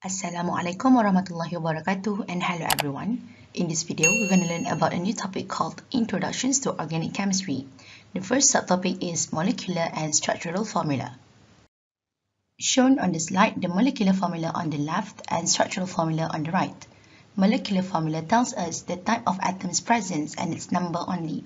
Assalamualaikum warahmatullahi wabarakatuh and hello everyone. In this video, we're going to learn about a new topic called Introductions to Organic Chemistry. The first subtopic is Molecular and Structural Formula. Shown on the slide, the molecular formula on the left and structural formula on the right. Molecular formula tells us the type of atoms present and its number only.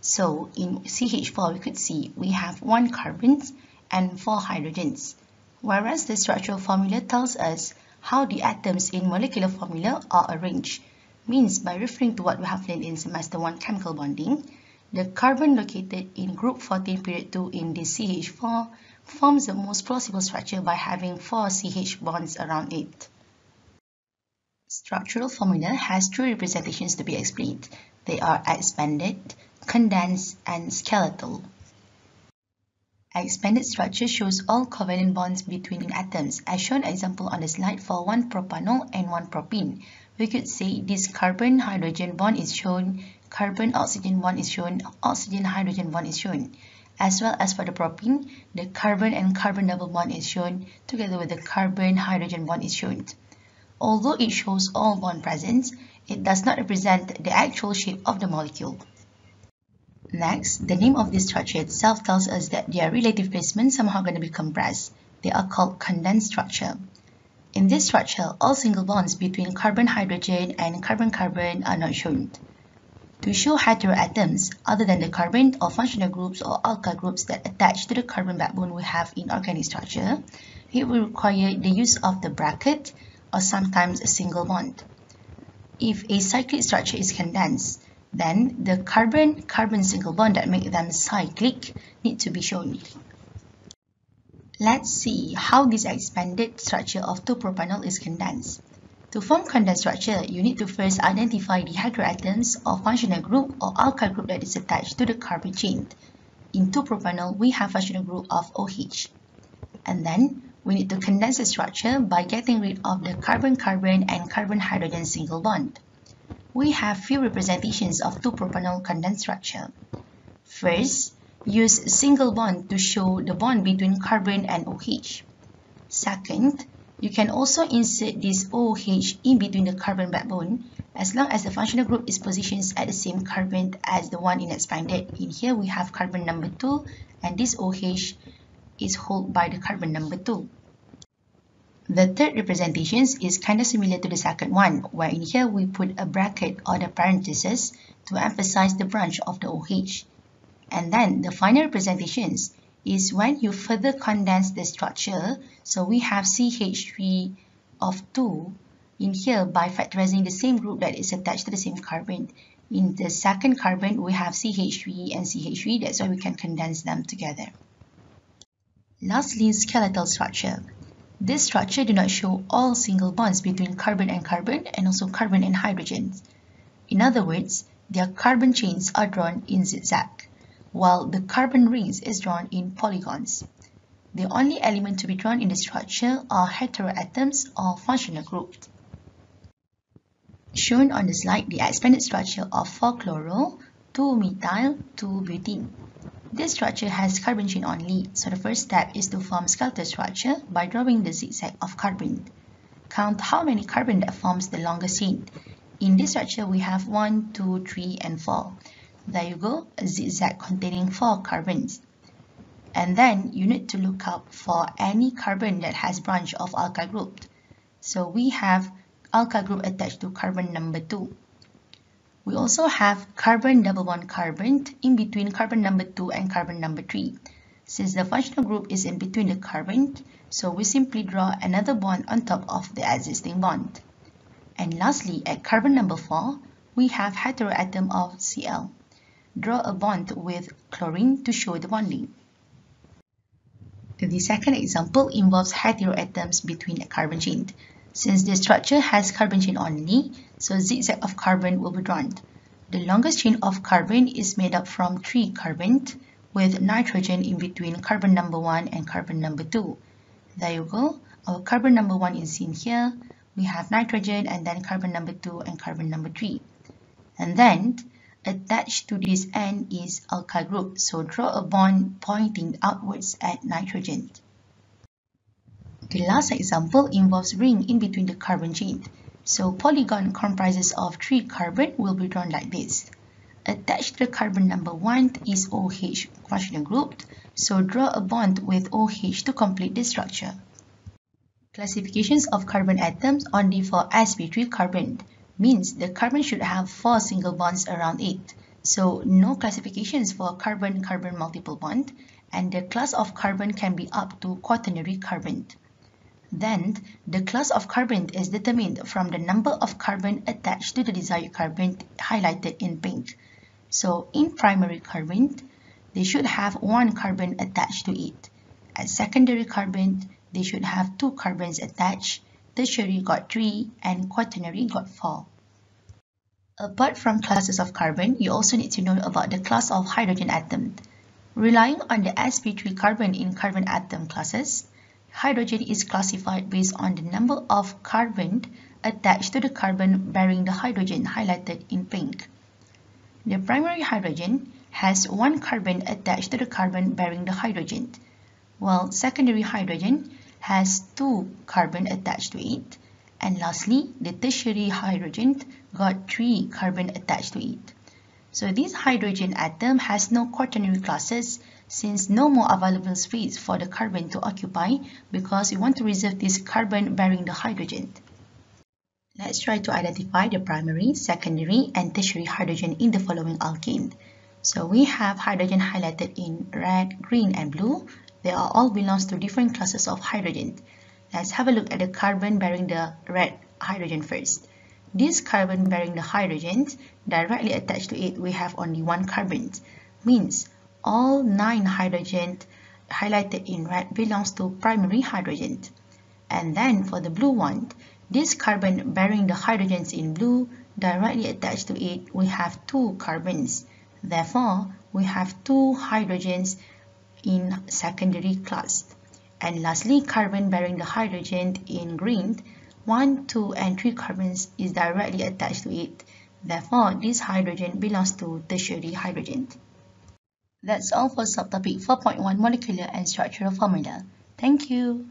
So in CH4, we could see we have one carbon and four hydrogens. Whereas the structural formula tells us how the atoms in molecular formula are arranged means by referring to what we have learned in semester 1 chemical bonding, the carbon located in group 14 period 2 in the CH4 forms the most plausible structure by having 4 CH bonds around it. Structural formula has two representations to be explained. They are expanded, condensed, and skeletal. Expanded structure shows all covalent bonds between atoms as shown example on the slide for one propanol and one propene. We could say this carbon-hydrogen bond is shown, carbon-oxygen bond is shown, oxygen-hydrogen bond is shown. As well as for the propene, the carbon and carbon double bond is shown together with the carbon-hydrogen bond is shown. Although it shows all bond presence, it does not represent the actual shape of the molecule. Next, the name of this structure itself tells us that their relative placement somehow going to be compressed. They are called condensed structure. In this structure, all single bonds between carbon-hydrogen and carbon-carbon are not shown. To show heteroatoms, other than the carbon or functional groups or alkyl groups that attach to the carbon backbone we have in organic structure, it will require the use of the bracket or sometimes a single bond. If a cyclic structure is condensed, then the carbon-carbon single bond that make them cyclic need to be shown. Let's see how this expanded structure of 2-propanol is condensed. To form condensed structure, you need to first identify the heteroatoms or functional group or alkyl group that is attached to the carbon chain. In 2-propanol, we have functional group of OH. And then, we need to condense the structure by getting rid of the carbon-carbon and carbon-hydrogen single bond we have few representations of 2-propanol condensed structure. First, use single bond to show the bond between carbon and OH. Second, you can also insert this OH in between the carbon backbone as long as the functional group is positioned at the same carbon as the one in expanded. In here, we have carbon number 2 and this OH is held by the carbon number 2. The third representation is kind of similar to the second one, where in here we put a bracket or the parenthesis to emphasize the branch of the OH. And then the final representations is when you further condense the structure, so we have CH3 of 2 in here by factorizing the same group that is attached to the same carbon. In the second carbon, we have CH3 and CH3, that's why we can condense them together. Lastly, skeletal structure. This structure do not show all single bonds between carbon and carbon and also carbon and hydrogen. In other words, their carbon chains are drawn in zigzag, while the carbon rings is drawn in polygons. The only element to be drawn in the structure are heteroatoms or functional groups. Shown on the slide, the expanded structure of 4-chloro, 2-methyl, 2-butene. This structure has carbon chain only, so the first step is to form skeletal structure by drawing the zigzag of carbon. Count how many carbon that forms the longest chain. In this structure, we have 1, 2, 3, and 4. There you go, a zigzag containing 4 carbons. And then you need to look out for any carbon that has branch of alkyl group. So we have alkyl group attached to carbon number 2. We also have carbon double bond carbon in between carbon number 2 and carbon number 3. Since the functional group is in between the carbon, so we simply draw another bond on top of the existing bond. And lastly, at carbon number 4, we have heteroatom of Cl. Draw a bond with chlorine to show the bonding. The second example involves heteroatoms between a carbon chain. Since the structure has carbon chain only, so zigzag of carbon will be drawn. The longest chain of carbon is made up from three carbons with nitrogen in between carbon number 1 and carbon number 2. There you go. Our carbon number 1 is seen here. We have nitrogen and then carbon number 2 and carbon number 3. And then attached to this end is alkyl group. So draw a bond pointing outwards at nitrogen. The last example involves ring in between the carbon chain. So polygon comprises of three carbon will be drawn like this. Attached the carbon number 1 is OH functional group, so draw a bond with OH to complete the structure. Classifications of carbon atoms only for sp3 carbon means the carbon should have 4 single bonds around it. So no classifications for carbon-carbon multiple bond and the class of carbon can be up to quaternary carbon. Then, the class of carbon is determined from the number of carbon attached to the desired carbon highlighted in pink. So, in primary carbon, they should have one carbon attached to it. At secondary carbon, they should have two carbons attached, tertiary got three, and quaternary got four. Apart from classes of carbon, you also need to know about the class of hydrogen atom. Relying on the sp3 carbon in carbon atom classes, hydrogen is classified based on the number of carbon attached to the carbon bearing the hydrogen highlighted in pink. The primary hydrogen has one carbon attached to the carbon bearing the hydrogen, while secondary hydrogen has two carbon attached to it, and lastly, the tertiary hydrogen got three carbon attached to it. So this hydrogen atom has no quaternary classes since no more available space for the carbon to occupy because we want to reserve this carbon bearing the hydrogen. Let's try to identify the primary, secondary, and tertiary hydrogen in the following alkene. So we have hydrogen highlighted in red, green, and blue. They are all belongs to different classes of hydrogen. Let's have a look at the carbon bearing the red hydrogen first. This carbon bearing the hydrogen, directly attached to it, we have only one carbon. Means all nine hydrogen highlighted in red belongs to primary hydrogen. And then for the blue one, this carbon bearing the hydrogens in blue, directly attached to it, we have two carbons. Therefore, we have two hydrogens in secondary class. And lastly, carbon bearing the hydrogen in green, 1, 2 and 3 carbons is directly attached to it. Therefore, this hydrogen belongs to tertiary hydrogen. That's all for subtopic 4.1 molecular and structural formula. Thank you.